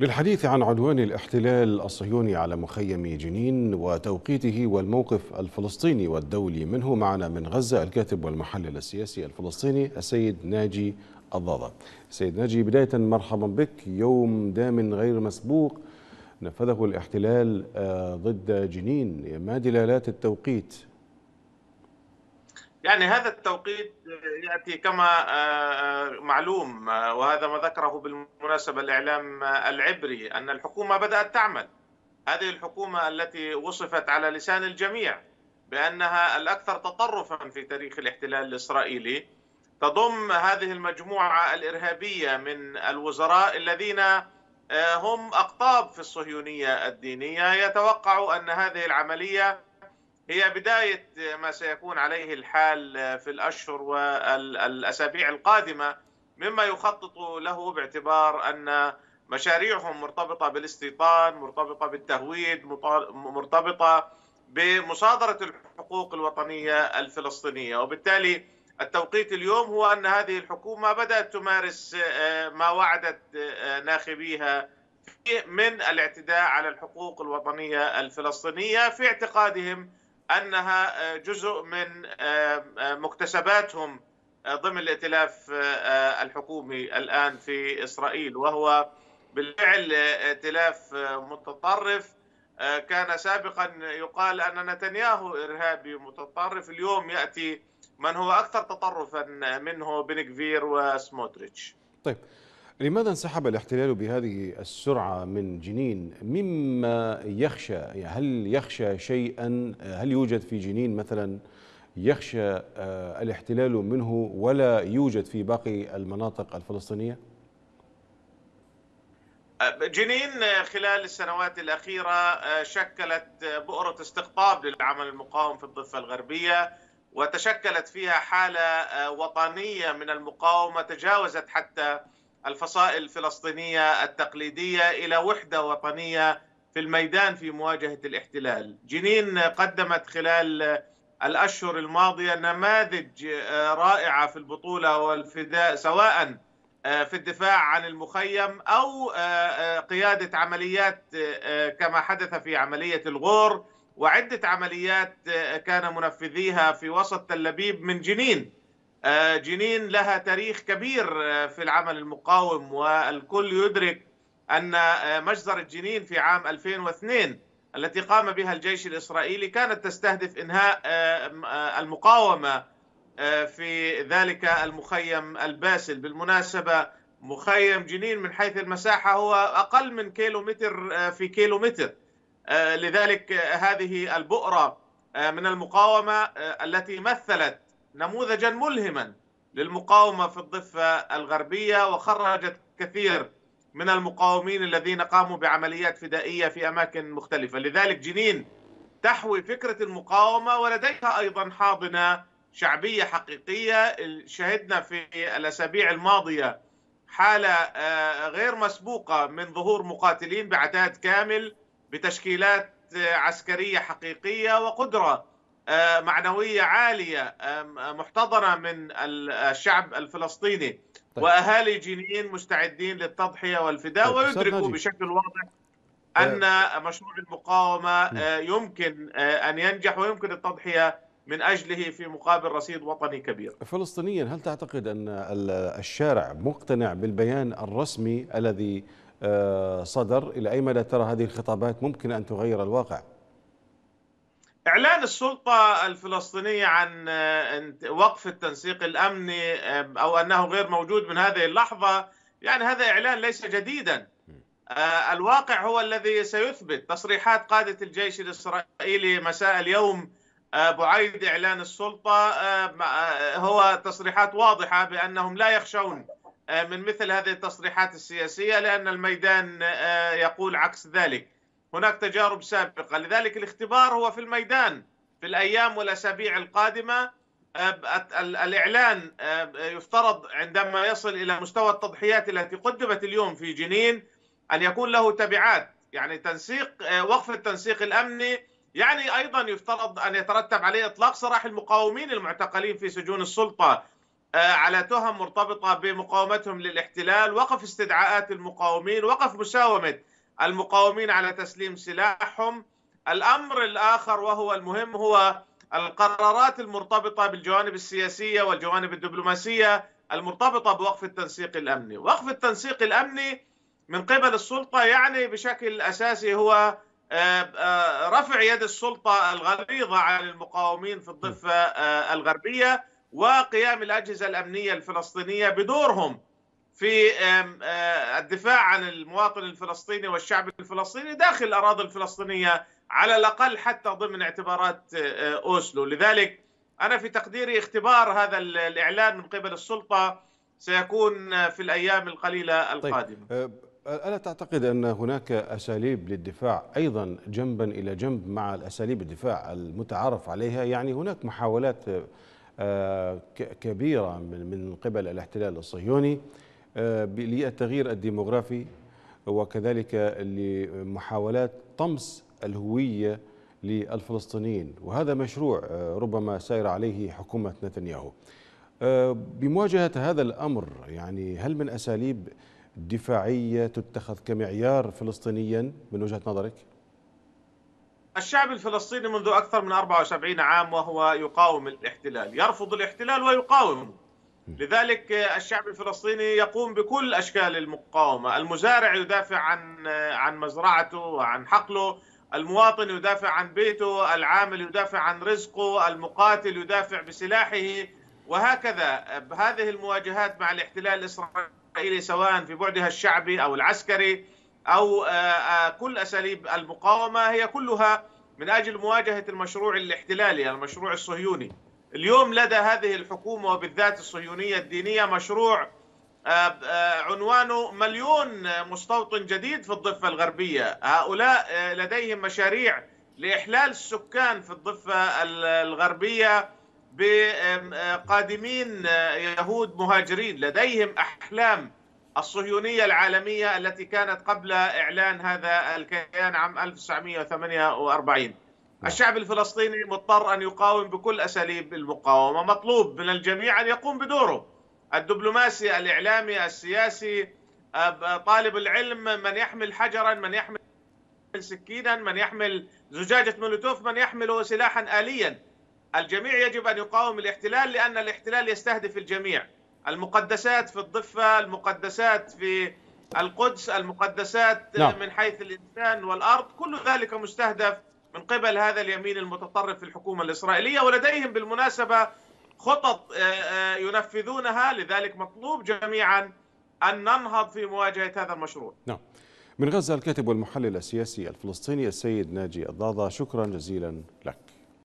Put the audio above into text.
للحديث عن عدوان الاحتلال الصهيوني على مخيم جنين وتوقيته والموقف الفلسطيني والدولي منه معنا من غزة الكاتب والمحلل السياسي الفلسطيني السيد ناجي الضاضة سيد ناجي بداية مرحبا بك. يوم دام غير مسبوق نفذه الاحتلال آه، ضد جنين. ما دلالات التوقيت يعني هذا التوقيت يأتي كما آه، معلوم آه، وهذا ما ذكره بالمناسبة الإعلام العبري أن الحكومة بدأت تعمل. هذه الحكومة التي وصفت على لسان الجميع بأنها الأكثر تطرفا في تاريخ الاحتلال الإسرائيلي. تضم هذه المجموعة الإرهابية من الوزراء الذين آه، هم أقطاب في الصهيونية الدينية. يتوقع أن هذه العملية هي بداية ما سيكون عليه الحال في الأشهر والأسابيع القادمة مما يخطط له باعتبار أن مشاريعهم مرتبطة بالاستيطان مرتبطة بالتهويد مرتبطة بمصادرة الحقوق الوطنية الفلسطينية. وبالتالي التوقيت اليوم هو أن هذه الحكومة بدأت تمارس آه، ما وعدت آه، ناخبيها من الاعتداء على الحقوق الوطنية الفلسطينية في اعتقادهم أنها آه، جزء من آه، آه، مكتسباتهم ضمن الائتلاف الحكومي الآن في إسرائيل وهو بالفعل ائتلاف متطرف. كان سابقا يقال أن نتنياهو إرهابي متطرف. اليوم يأتي من هو أكثر تطرفا منه بن وسموتريتش. طيب لماذا انسحب الاحتلال بهذه السرعة من جنين مما يخشى يعني هل يخشى شيئا هل يوجد في جنين مثلا يخشى آه، الاحتلال منه ولا يوجد في باقي المناطق الفلسطينية؟ جنين خلال السنوات الأخيرة آه، شكلت بؤرة استقطاب للعمل المقاوم في الضفة الغربية وتشكلت فيها حالة آه، وطنية من المقاومة تجاوزت حتى الفصائل الفلسطينية التقليدية إلى وحدة وطنية في الميدان في مواجهة الاحتلال. جنين قدمت خلال الأشهر الماضية نماذج آه، رائعة في البطولة والفداء سواء آه، في الدفاع عن المخيم أو آه، قيادة عمليات كما حدث في عملية الغور وعدة عمليات كان منفذيها في وسط تل أبيب من جنين. جنين لها تاريخ كبير آه، في العمل المقاوم والكل يدرك أن آه، مجزرة جنين في عام 2002 التي قام بها الجيش الإسرائيلي كانت تستهدف إنهاء المقاومة في ذلك المخيم الباسل. بالمناسبة مخيم جنين من حيث المساحة هو أقل من كيلومتر في كيلومتر. لذلك هذه البؤرة من المقاومة التي مثلت نموذجا ملهما للمقاومة في الضفة الغربية وخرجت كثير من المقاومين الذين قاموا بعمليات فدائية في أماكن مختلفة، لذلك جنين تحوي فكرة المقاومة ولديها أيضا حاضنة شعبية حقيقية، شهدنا في الأسابيع الماضية حالة آه، غير مسبوقة من ظهور مقاتلين بعداد كامل بتشكيلات آه، عسكرية حقيقية وقدرة معنوية عالية آه، محتضنة من الشعب الفلسطيني طيب. وأهالي جنين مستعدين للتضحية والفداء طيب. ويدركوا بشكل واضح أن مشروع المقاومة آه، يمكن أن ينجح ويمكن التضحية من أجله في مقابل رصيد وطني كبير. فلسطينيا هل تعتقد أن الشارع مقتنع بالبيان الرسمي الذي صدر إلى أي مدى ترى هذه الخطابات ممكن أن تغير الواقع؟ إعلان السلطة الفلسطينية عن آه، وقف التنسيق الأمني آه، أو أنه غير موجود من هذه اللحظة. يعني هذا إعلان ليس جديدا. آه، الواقع هو الذي سيثبت. تصريحات قادة الجيش الإسرائيلي مساء اليوم بعيد إعلان السلطة هو تصريحات واضحة بأنهم لا يخشون من مثل هذه التصريحات السياسية لأن الميدان يقول عكس ذلك. هناك تجارب سابقة. لذلك الاختبار هو في الميدان في الأيام والأسابيع القادمة. الإعلان يفترض عندما يصل إلى مستوى التضحيات التي قدمت اليوم في جنين أن يكون له تبعات يعني تنسيق وقف التنسيق الأمني. يعني أيضا يفترض أن يترتب عليه إطلاق سراح المقاومين المعتقلين في سجون السلطة على تهم مرتبطة بمقاومتهم للاحتلال وقف استدعاءات المقاومين وقف مساومة المقاومين على تسليم سلاحهم. الأمر الآخر وهو المهم هو القرارات المرتبطة بالجوانب السياسية والجوانب الدبلوماسية المرتبطة بوقف التنسيق الأمني. وقف التنسيق الأمني من قبل السلطة يعني بشكل أساسي هو رفع يد السلطة الغليظة عن المقاومين في الضفة الغربية وقيام الأجهزة الأمنية الفلسطينية بدورهم في الدفاع عن المواطن الفلسطيني والشعب الفلسطيني داخل الأراضي الفلسطينية على الأقل حتى ضمن اعتبارات أوسلو لذلك أنا في تقديري اختبار هذا الإعلان من قبل السلطة سيكون في الأيام القليلة القادمة طيب. ألا تعتقد أن هناك أساليب للدفاع أيضا جنبا إلى جنب مع الأساليب الدفاع المتعارف عليها يعني هناك محاولات كبيرة من قبل الاحتلال الصهيوني للتغيير الديموغرافي وكذلك لمحاولات طمس الهوية للفلسطينيين. وهذا مشروع ربما سير عليه حكومة نتنياهو. بمواجهة هذا الأمر يعني هل من أساليب دفاعية تتخذ كمعيار فلسطينيا من وجهة نظرك؟ الشعب الفلسطيني منذ أكثر من 74 عام وهو يقاوم الاحتلال. يرفض الاحتلال ويقاومه لذلك الشعب الفلسطيني يقوم بكل أشكال المقاومة. المزارع يدافع عن عن مزرعته وعن حقله. المواطن يدافع عن بيته. العامل يدافع عن رزقه. المقاتل يدافع بسلاحه. وهكذا هذه المواجهات مع الاحتلال الإسرائيلي سواء في بعدها الشعبي أو العسكري أو كل أساليب المقاومة هي كلها من أجل مواجهة المشروع الاحتلالي المشروع الصهيوني. اليوم لدى هذه الحكومة وبالذات الصهيونية الدينية مشروع عنوانه مليون مستوطن جديد في الضفة الغربية. هؤلاء لديهم مشاريع لإحلال السكان في الضفة الغربية بقادمين يهود مهاجرين. لديهم أحلام الصهيونية العالمية التي كانت قبل إعلان هذا الكيان عام 1948 الشعب الفلسطيني مضطر أن يقاوم بكل أساليب المقاومة مطلوب من الجميع أن يقوم بدوره. الدبلوماسي الإعلامي السياسي طالب العلم من يحمل حجرا من يحمل سكينا من يحمل زجاجة مولوتوف من يحمل سلاحا آليا. الجميع يجب أن يقاوم الاحتلال لأن الاحتلال يستهدف الجميع. المقدسات في الضفة المقدسات في القدس المقدسات نعم. من حيث الإنسان والأرض كل ذلك مستهدف من قبل هذا اليمين المتطرف في الحكومة الإسرائيلية ولديهم بالمناسبة خطط ينفذونها لذلك مطلوب جميعا أن ننهض في مواجهة هذا المشروع. نعم. من غزة الكاتب والمحلل السياسي الفلسطيني السيد ناجي الضاضة شكرا جزيلا لك.